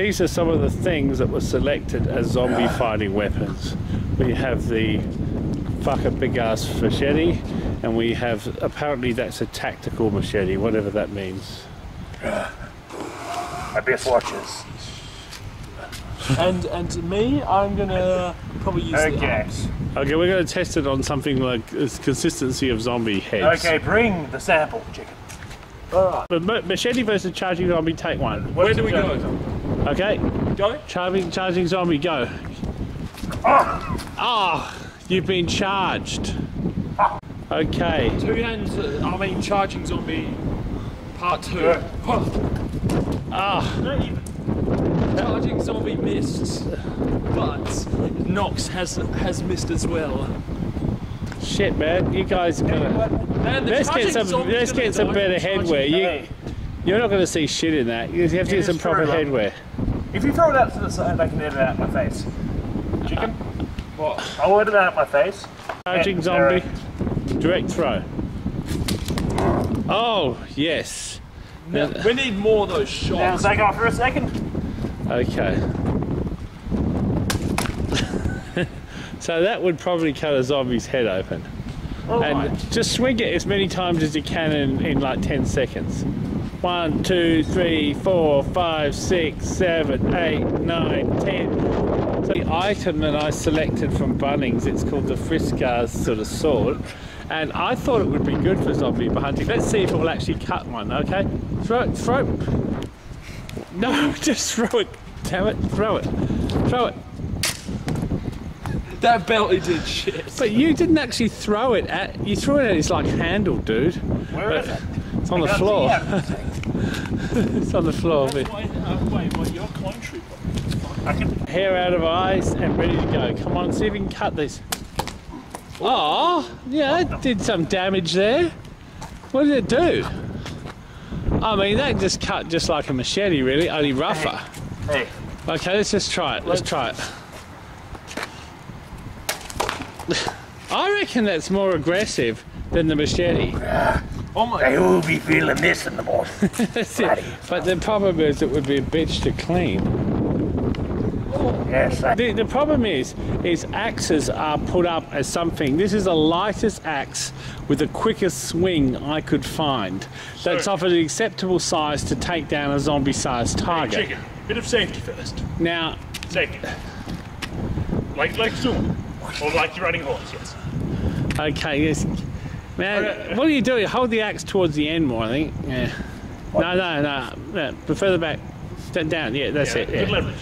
these are some of the things that were selected as zombie ah. fighting weapons. We have the fucker big ass machete, and we have apparently that's a tactical machete, whatever that means. Ah. I best watches. this. And and me, I'm gonna probably use the Okay. axe. Okay, we're going to test it on something like its consistency of zombie heads. Okay, bring the sample, chicken. But machete versus charging zombie, take one. Where do we go? Okay, Go. charging, charging zombie, go. Ah, you've been charged. Okay, Two hands. uh, I mean, charging zombie. Part two. ah, Charging zombie missed, but Knox has has missed as well. shit, man, you guys are gonna. Man, the Let's get some. Let's get some better headwear. You, you're not going to see shit in that. You have to It get some proper true, though. headwear. If you throw it out to the side, I can edit out my face. Chicken? What? I'll edit out my face. Charging Yeah, uh, zombie, direct throw. Oh yes. No, we need more of those shots. Now, shots. take off for a second. Okay. so that would probably cut a zombie's head open. And just swing it as many times as you can in, in like 10 seconds. One, two, three, four, five, six, seven, eight, nine, ten. So the item that I selected from Bunnings, it's called the Fiskars sort of sword. And I thought it would be good for zombie hunting. Let's see if it will actually cut one, okay? Throw it, throw it. No, just throw it. Damn it, throw it. Throw it. That belly did shit. But you didn't actually throw it at. You threw it at his like handle, dude. Where is it? It's on the floor. It's on the floor. Wait, uh, wait, wait, you're. I can hair out of eyes and ready to go. Come on, see if we can cut this. Oh, yeah, it did some damage there. What did it do? I mean, that just cut just like a machete, really, only rougher. Hey, Okay, let's just try it. Let's try it. I reckon that's more aggressive than the machete. Oh my. they will be feeling this in the morning. But the problem is it would be a bitch to clean. yes, I, The, the problem is, is axes are put up as something. This is the lightest axe with the quickest swing I could find. That's So- of an acceptable size to take down a zombie-sized target. chicken. Bit of safety first. Now, Safety. Like like zoom. Or like you're riding a horse, yes. okay, yes. Now, what are you doing? Hold the axe towards the end more, I think. Yeah. No, no, no. no. But further back. Stand down. Yeah, that's it. Good Yeah. leverage.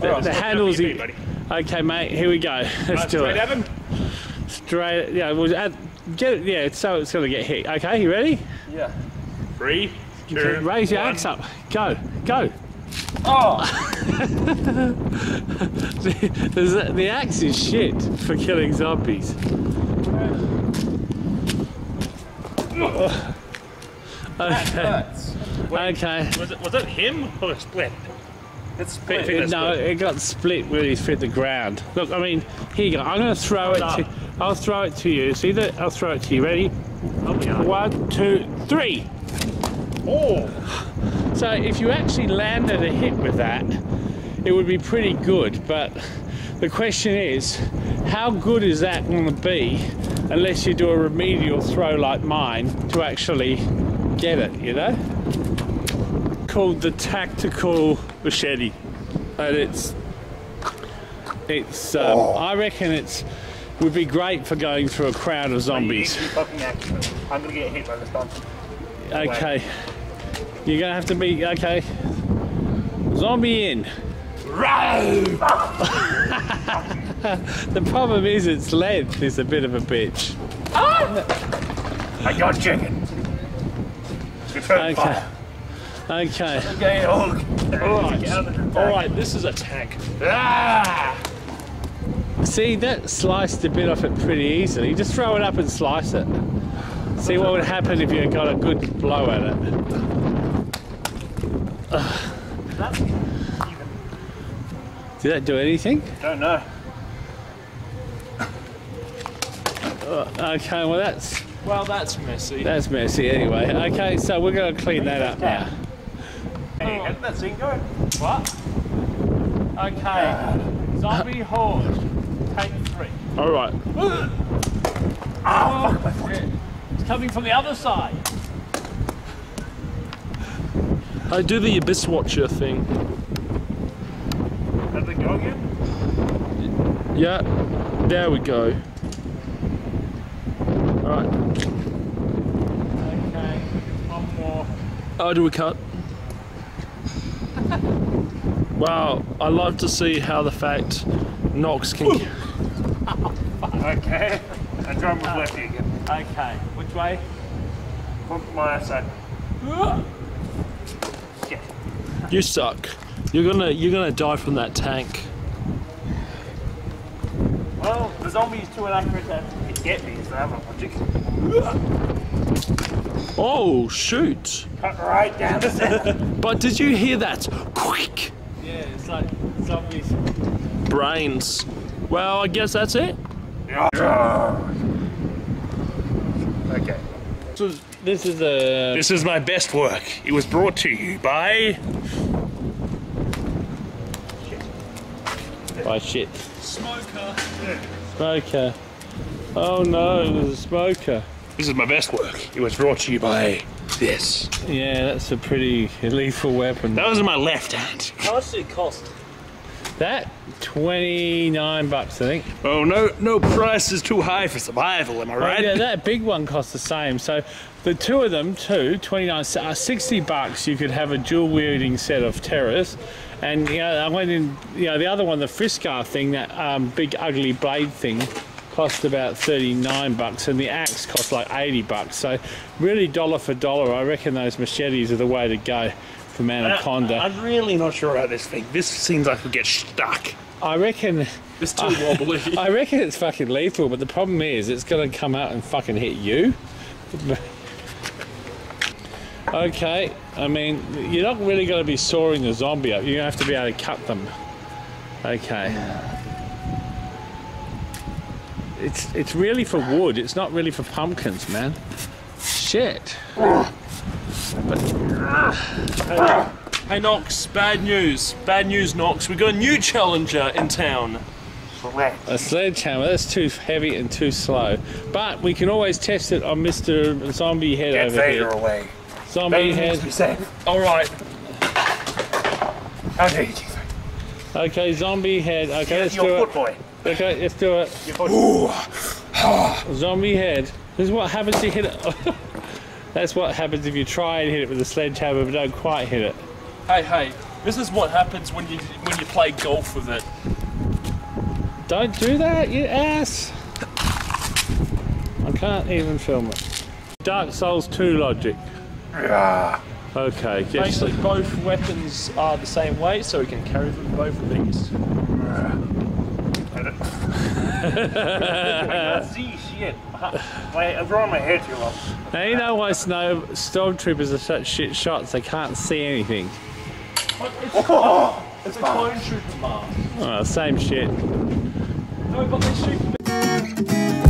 The, Alright, the handles. buddy. Okay, mate. Here we go. Let's Right, do straight it. at him. Straight. Yeah. Well, add, get it. Yeah. So it's gonna get hit. Okay. You ready? Yeah. Three, two, Raise your one. axe up. Go. Go. Oh, the, the axe is shit for killing zombies. Okay. that's. Okay. Was it was it him or a split? It's split. fit- No, it got split where he fit the ground. Look, I mean, here you go. I'm going to throw it to. I'll throw it to you. See that? I'll throw it to you. Ready? Oh. One, two, three. Oh, So if you actually landed a hit with that, it would be pretty good. But the question is, how good is that going to be unless you do a remedial throw like mine to actually get it, you know? Called the tactical machete. And it's, it's, um, I reckon it's, would be great for going through a crowd of zombies. to be fucking. I'm gonna get hit by this. Okay. You're gonna have to be okay. Zombie in. the problem is its length is a bit of a bitch. I got chicken. Okay. fire. Okay. Okay, oh, Alright, alright, this is a tank. Ah! See that sliced a bit off it pretty easily. Just throw it up and slice it. See what would happen if you got a good blow at it. That's. Did that do anything? Don't know. Oh, okay, well that's Well, that's messy. that's messy anyway. Okay, so we're gonna clean that up now. Oh. Hey, how did that scene go? What? Okay. Zombie horde. Take three. All right. Ah, oh, shit. It's coming from the other side. I do the Abyss Watcher thing. How's it go again? Yeah, there we go. Alright, Okay. One more. I'll do we cut. wow, I love to see how the fact Knox can. Okay. And try and move lefty again. Okay. Which way? From my side. Shit. You suck. You're gonna you're gonna die from that tank. Well, the zombie's too inaccurate to get me, so I have a logic. Oh shoot! Cut right down the center. But did you hear that? Quick Yeah, it's like zombies. brains. Well, I guess that's it. okay. So this is a. This is my best work. It was brought to you by. Oh shit. Smoker. Smoker. Oh no, there's a smoker. This is my best work. It was brought to you by this. Yeah, that's a pretty lethal weapon. That was in my left hand. How much did it cost? That 29 bucks, I think. Oh no, no price is too high for survival. Am I right? Yeah, that big one costs the same. So the two of them, two, 29, uh, 60 bucks, you could have a dual wielding set of terrors. And, you know, I went in, you know, the other one, the Fiskar thing, that um, big ugly blade thing, cost about 39 bucks and the axe cost like 80 bucks. So really dollar for dollar, I reckon those machetes are the way to go for Anaconda. Uh, I'm really not sure about this thing. This seems like it'll get stuck. I reckon It's too wobbly. I reckon it's fucking lethal, but the problem is it's gonna come out and fucking hit you. okay, I mean, you're not really gonna be sawing the zombie up. You're gonna have to be able to cut them. Okay. It's it's really for wood. It's not really for pumpkins, man. Shit. Hey Knox, bad news. Bad news, Knox. We got a new challenger in town. A sledgehammer. That's too heavy and too slow. But we can always test it on Mr. Zombie Head Get over Vader here. away. Zombie Vader Head. to. All right. How dare you, Jesus. Okay, zombie head. Okay, let's do Your it. boy. Okay, let's do it. Your foot Zombie head. This is what happens to hit it. That's what happens if you try and hit it with a sledgehammer but don't quite hit it. Hey, hey. This is what happens when you when you play golf with it. Don't do that, you ass! I can't even film it. Dark Souls 2 logic. Ah. Okay, guess. Basically, both weapons are the same weight, so we can carry them both with ease. I can't see shit. Wait, I'm drawing my hair too long. Now you know why snow stormtroopers are such shit shots, they can't see anything. It's a clone trooper mask. Oh, same shit. No, but they shoot